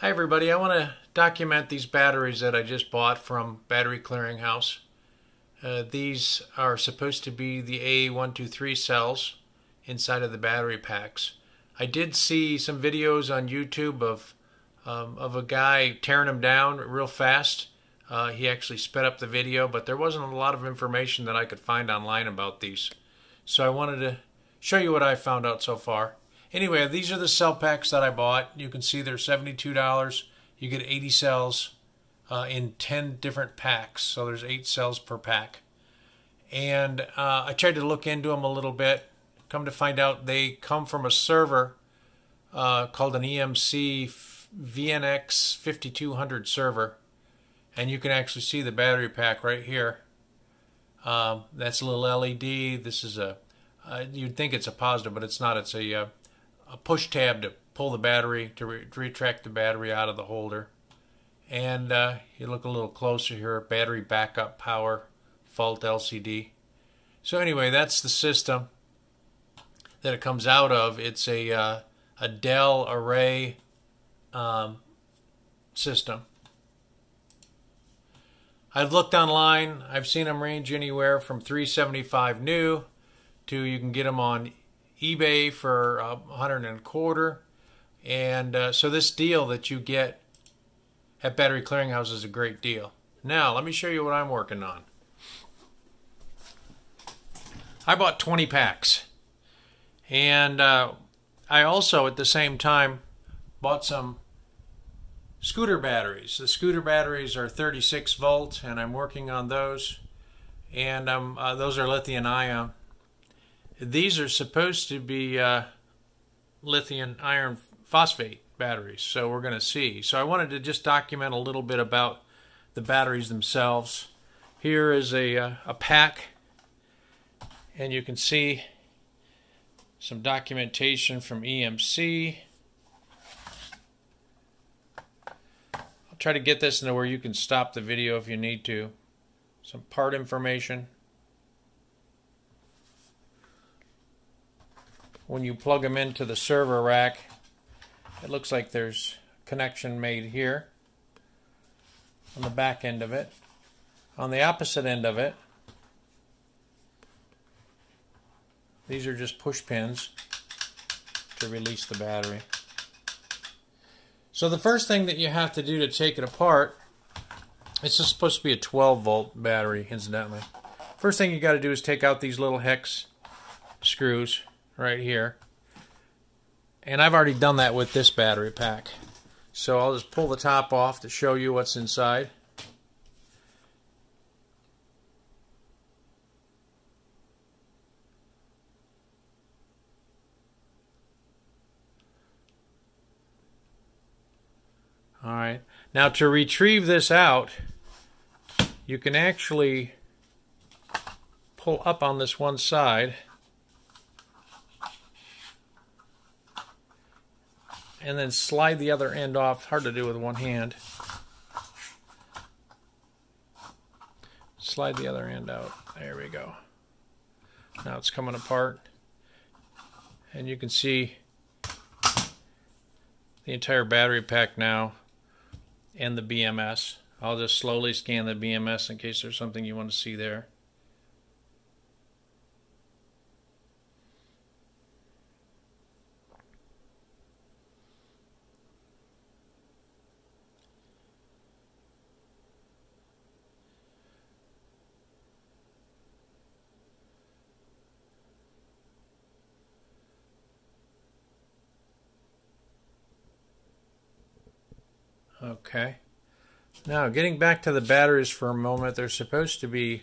Hi everybody, I want to document these batteries that I just bought from Battery Clearinghouse. Uh, these are supposed to be the A123 cells inside of the battery packs. I did see some videos on YouTube of um, of a guy tearing them down real fast. Uh, he actually sped up the video, but there wasn't a lot of information that I could find online about these. So I wanted to show you what I found out so far. Anyway, these are the cell packs that I bought. You can see they're $72. You get 80 cells uh, in 10 different packs. So there's 8 cells per pack. And uh, I tried to look into them a little bit. Come to find out they come from a server uh, called an EMC VNX 5200 server. And you can actually see the battery pack right here. Um, that's a little LED. This is a, uh, you'd think it's a positive, but it's not. It's a uh, a push tab to pull the battery, to, re retract the battery out of the holder. And uh, you look a little closer here, battery backup power, fault LCD. So anyway, that's the system that it comes out of. It's a, uh, a Dell array um, system. I've looked online. I've seen them range anywhere from 375 new to you can get them on eBay for a hundred and a quarter. And uh, so this deal that you get at Battery Clearinghouse is a great deal. Now, let me show you what I'm working on. I bought 20 packs. And uh, I also, at the same time, bought some scooter batteries. The scooter batteries are 36 volt, and I'm working on those. And um, uh, those are lithium ion. These are supposed to be uh, lithium iron phosphate batteries, so we're going to see. So I wanted to just document a little bit about the batteries themselves. Here is a, uh, a pack, and you can see some documentation from EMC. I'll try to get this into where you can stop the video if you need to. Some part information. When you plug them into the server rack, it looks like there's connection made here on the back end of it. On the opposite end of it, these are just push pins to release the battery. So the first thing that you have to do to take it apart, it's just supposed to be a 12 volt battery, incidentally. First thing you got to do is take out these little hex screws right here. And I've already done that with this battery pack. So I'll just pull the top off to show you what's inside. Alright, now to retrieve this out, you can actually pull up on this one side and then slide the other end off. Hard to do with one hand. Slide the other end out. There we go. Now it's coming apart. And you can see the entire battery pack now and the BMS. I'll just slowly scan the BMS in case there's something you want to see there. Okay. Now, getting back to the batteries for a moment, they're supposed to be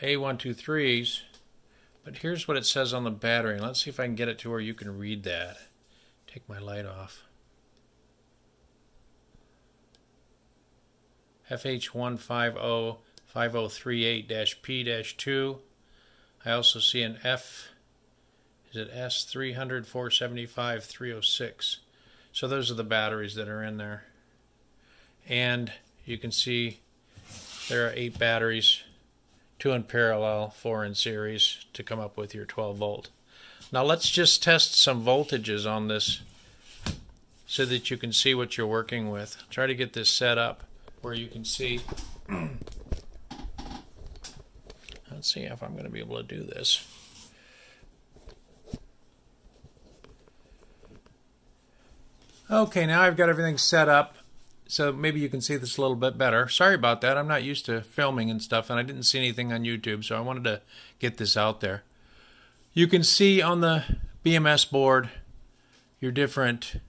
A123s, but here's what it says on the battery. Let's see if I can get it to where you can read that. Take my light off. FH1505038-P-2. I also see an F is it S300, 475, 306. So those are the batteries that are in there. And you can see there are eight batteries, two in parallel, four in series to come up with your 12 volt. Now let's just test some voltages on this so that you can see what you're working with. Try to get this set up where you can see. Let's see if I'm going to be able to do this. Okay, now I've got everything set up so maybe you can see this a little bit better. Sorry about that. I'm not used to filming and stuff, and I didn't see anything on YouTube, so I wanted to get this out there. You can see on the BMS board your different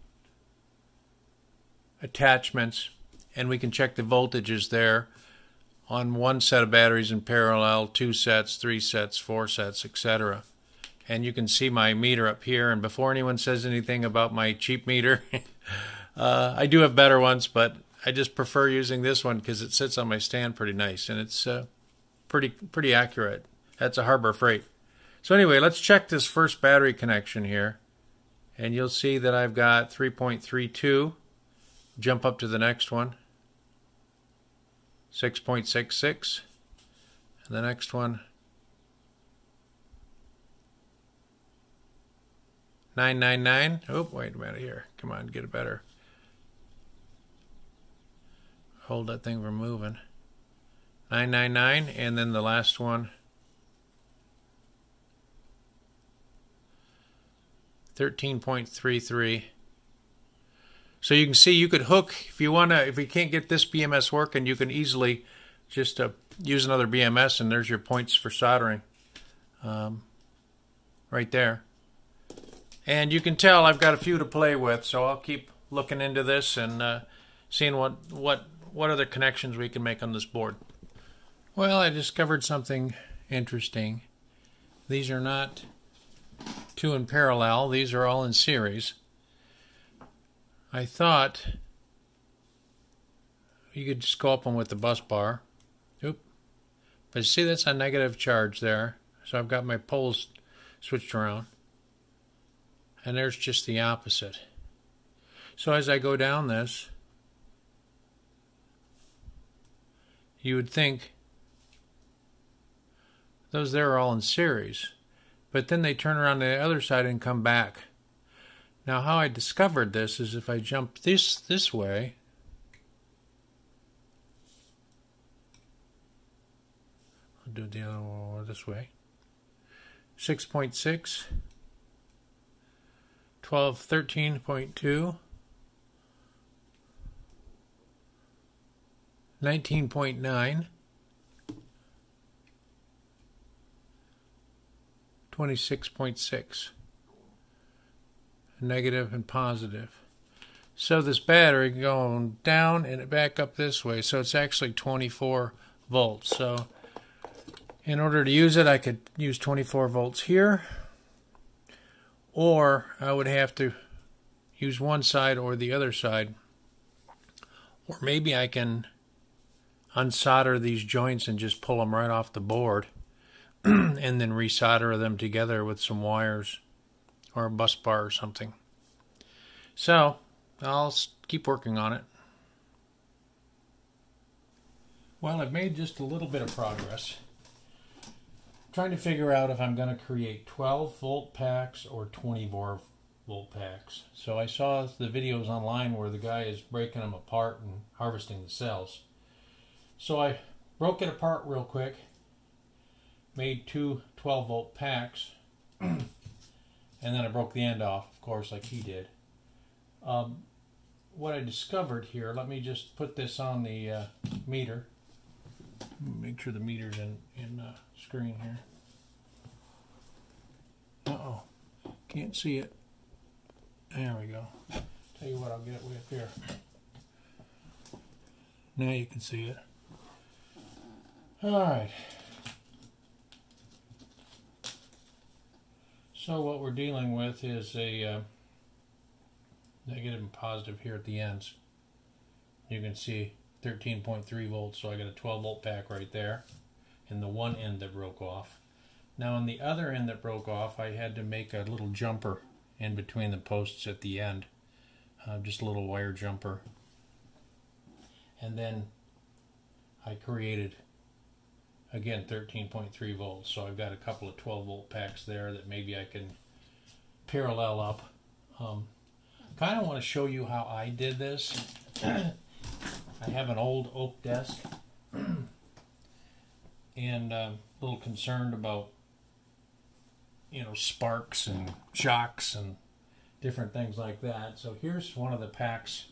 attachments, and we can check the voltages there on one set of batteries in parallel, two sets, three sets, four sets, etc. And you can see my meter up here, and before anyone says anything about my cheap meter, uh, I do have better ones, but I just prefer using this one because it sits on my stand pretty nice, and it's uh, pretty pretty accurate. That's a Harbor Freight. So anyway, let's check this first battery connection here. And you'll see that I've got 3.32. Jump up to the next one. 6.66. And the next one. 999. Oh, wait a minute here. Come on, get it better. Hold that thing from moving. 999. And then the last one. 13.33. So you can see you could hook if you want to if you can't get this BMS working you can easily just uh, use another BMS and there's your points for soldering um, right there. And you can tell I've got a few to play with so I'll keep looking into this and uh, seeing what what what other connections we can make on this board. Well, I discovered something interesting. These are not two in parallel. These are all in series. I thought you could just go up them with the bus bar. Oop. But see, that's a negative charge there. So I've got my poles switched around. And there's just the opposite. So as I go down this, you would think those there are all in series but then they turn around the other side and come back. Now how I discovered this is if I jump this this way, I'll do the other one this way. 6.6, 12, 13.2, 19.9, 26.6 negative and positive. So this battery going down and back up this way. So it's actually 24 volts. So in order to use it, I could use 24 volts here. Or I would have to use one side or the other side. Or maybe I can unsolder these joints and just pull them right off the board. and then resolder them together with some wires or a bus bar or something. So I'll keep working on it. Well, I've made just a little bit of progress. Trying to figure out if I'm going to create 12 volt packs or 24 volt packs. So I saw the videos online where the guy is breaking them apart and harvesting the cells. So I broke it apart real quick made two 12 volt packs and then I broke the end off, of course, like he did. Um, what I discovered here, let me just put this on the uh, meter. Make sure the meter's in, in uh, screen here. Uh-oh, can't see it. There we go. Tell you what, I'll get it way up here. Now you can see it. All right. So what we're dealing with is a uh, negative and positive here at the ends. You can see 13.3 volts, so I got a 12 volt pack right there in the one end that broke off. Now on the other end that broke off, I had to make a little jumper in between the posts at the end. Uh, just a little wire jumper. And then I created again 13.3 volts so I've got a couple of 12 volt packs there that maybe I can parallel up. Um, kind of want to show you how I did this. I have an old oak desk and uh, a little concerned about you know sparks and shocks and different things like that. So here's one of the packs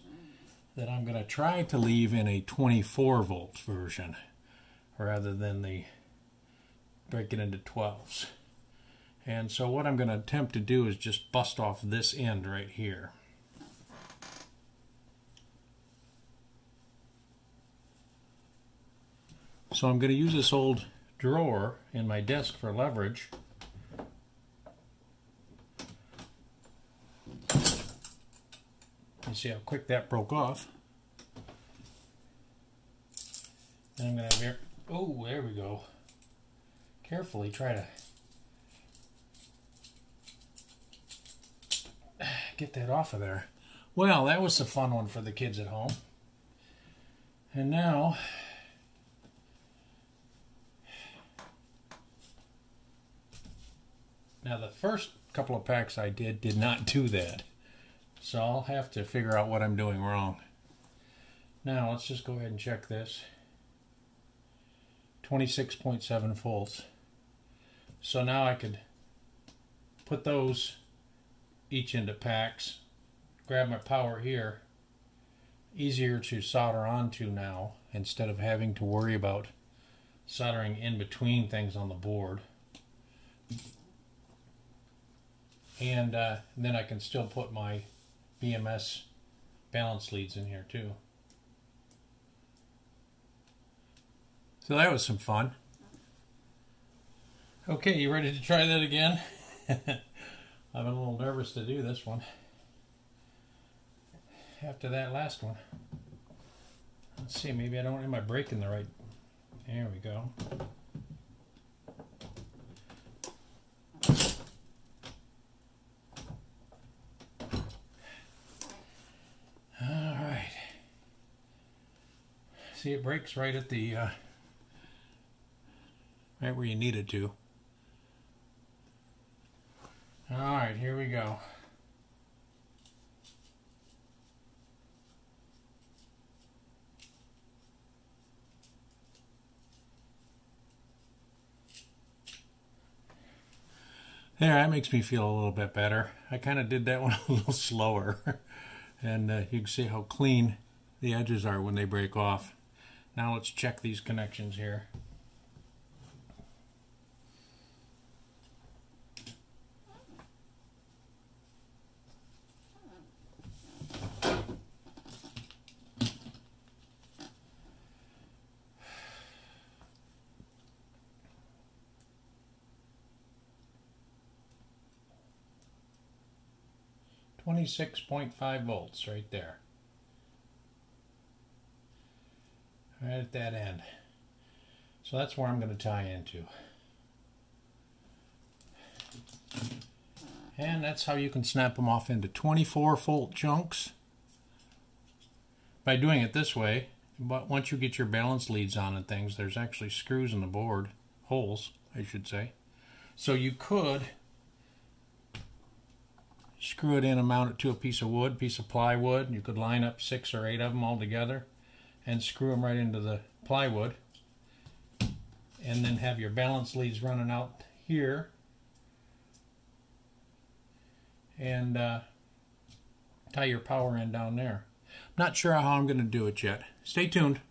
that I'm going to try to leave in a 24 volt version rather than the break it into 12s. And so what I'm going to attempt to do is just bust off this end right here. So I'm going to use this old drawer in my desk for leverage. You see how quick that broke off. And I'm going to have. Oh, there we go. Carefully try to get that off of there. Well, that was a fun one for the kids at home. And now, now the first couple of packs I did did not do that. So I'll have to figure out what I'm doing wrong. Now let's just go ahead and check this. 26.7 volts. So now I could put those each into packs, grab my power here, easier to solder onto now instead of having to worry about soldering in between things on the board. And uh, then I can still put my BMS balance leads in here too. So that was some fun. Okay, you ready to try that again? I'm a little nervous to do this one. After that last one. Let's see, maybe I don't have my brake in the right. There we go. See, it breaks right at the, uh, right where you need it to. All right, here we go. There, that makes me feel a little bit better. I kind of did that one a little slower. and uh, you can see how clean the edges are when they break off. Now let's check these connections here. 26.5 volts right there. Right at that end. So that's where I'm going to tie into. And that's how you can snap them off into 24 volt chunks. By doing it this way, but once you get your balance leads on and things, there's actually screws in the board, holes, I should say. So you could screw it in and mount it to a piece of wood, piece of plywood. You could line up six or eight of them all together and screw them right into the plywood. And then have your balance leads running out here. And uh, tie your power in down there. I'm Not sure how I'm going to do it yet. Stay tuned.